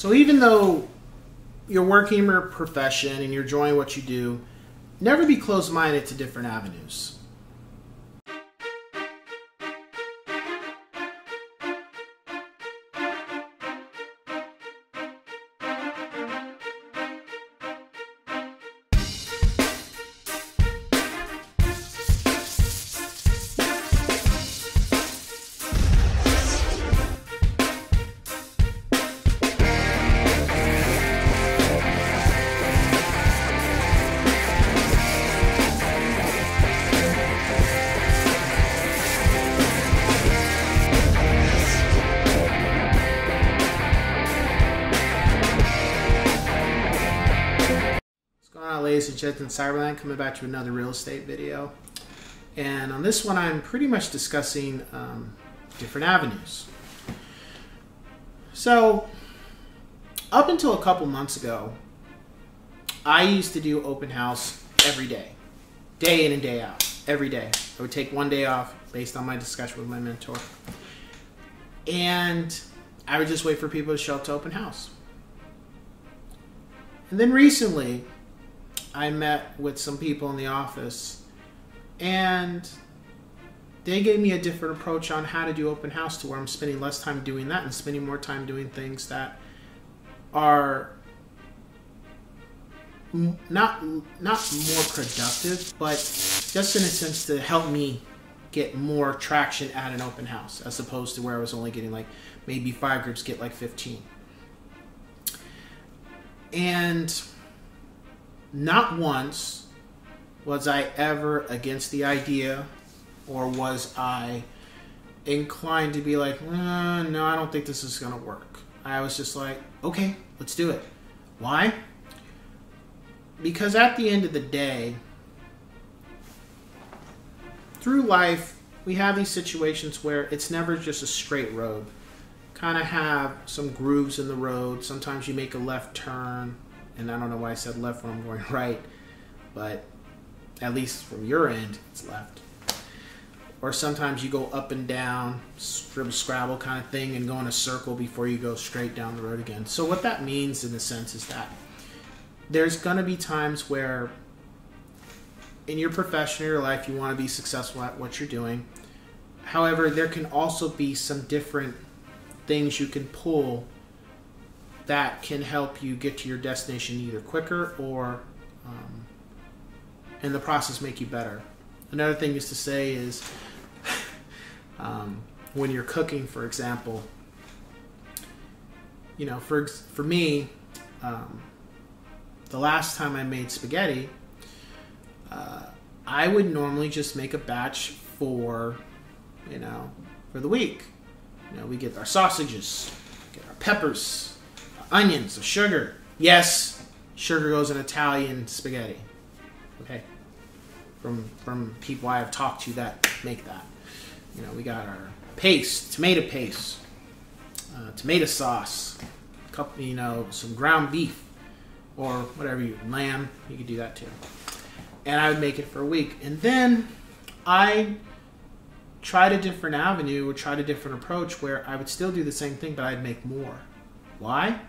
So even though you're working in your profession and you're enjoying what you do, never be closed minded to different avenues. And gentlemen, Cyberland coming back to another real estate video. And on this one, I'm pretty much discussing um, different avenues. So, up until a couple months ago, I used to do open house every day, day in and day out, every day. I would take one day off based on my discussion with my mentor. And I would just wait for people to show up to open house. And then recently, I met with some people in the office and they gave me a different approach on how to do open house to where I'm spending less time doing that and spending more time doing things that are not not more productive, but just in a sense to help me get more traction at an open house as opposed to where I was only getting like maybe five groups get like 15. And not once was I ever against the idea or was I inclined to be like, uh, no, I don't think this is going to work. I was just like, okay, let's do it. Why? Because at the end of the day, through life, we have these situations where it's never just a straight road. Kind of have some grooves in the road. Sometimes you make a left turn, and I don't know why I said left when I'm going right, but at least from your end, it's left. Or sometimes you go up and down, scribble scrabble kind of thing, and go in a circle before you go straight down the road again. So what that means, in a sense, is that there's going to be times where in your profession or your life you want to be successful at what you're doing. However, there can also be some different things you can pull that can help you get to your destination either quicker or um, in the process make you better. Another thing is to say is um, when you're cooking, for example, you know, for for me, um, the last time I made spaghetti, uh, I would normally just make a batch for, you know, for the week. You know, we get our sausages, get our peppers, onions, sugar. Yes, sugar goes in Italian spaghetti. Okay, from from people I have talked to that make that. You know, we got our paste, tomato paste, uh, tomato sauce, couple, you know, some ground beef, or whatever you lamb. You could do that too. And I would make it for a week, and then I tried a different avenue or tried a different approach where I would still do the same thing, but I'd make more. Why?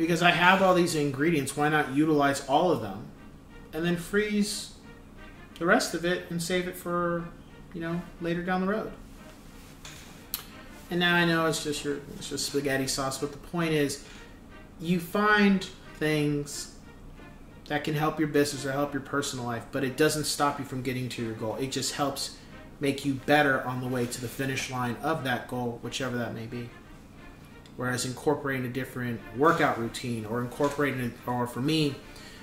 Because I have all these ingredients. Why not utilize all of them and then freeze the rest of it and save it for, you know, later down the road? And now I know it's just your it's just spaghetti sauce, but the point is you find things that can help your business or help your personal life, but it doesn't stop you from getting to your goal. It just helps make you better on the way to the finish line of that goal, whichever that may be. Whereas incorporating a different workout routine or incorporating, it, or for me,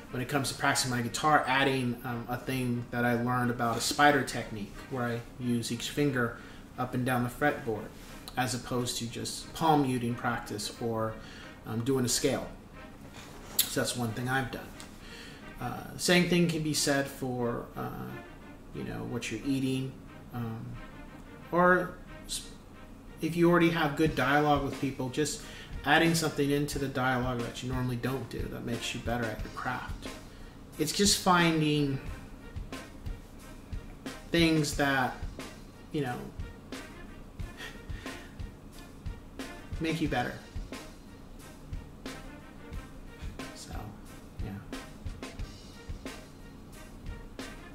when it comes to practicing my guitar, adding um, a thing that I learned about a spider technique where I use each finger up and down the fretboard as opposed to just palm muting practice or um, doing a scale. So that's one thing I've done. Uh, same thing can be said for uh, you know what you're eating, um, or if you already have good dialogue with people, just adding something into the dialogue that you normally don't do that makes you better at your craft. It's just finding things that, you know, make you better. So, yeah.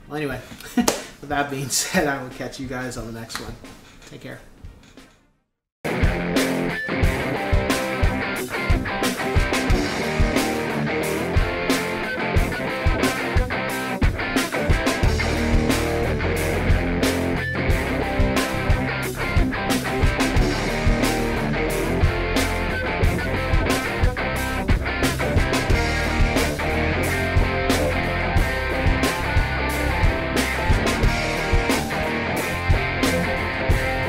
Well, anyway, with that being said, I will catch you guys on the next one. Take care.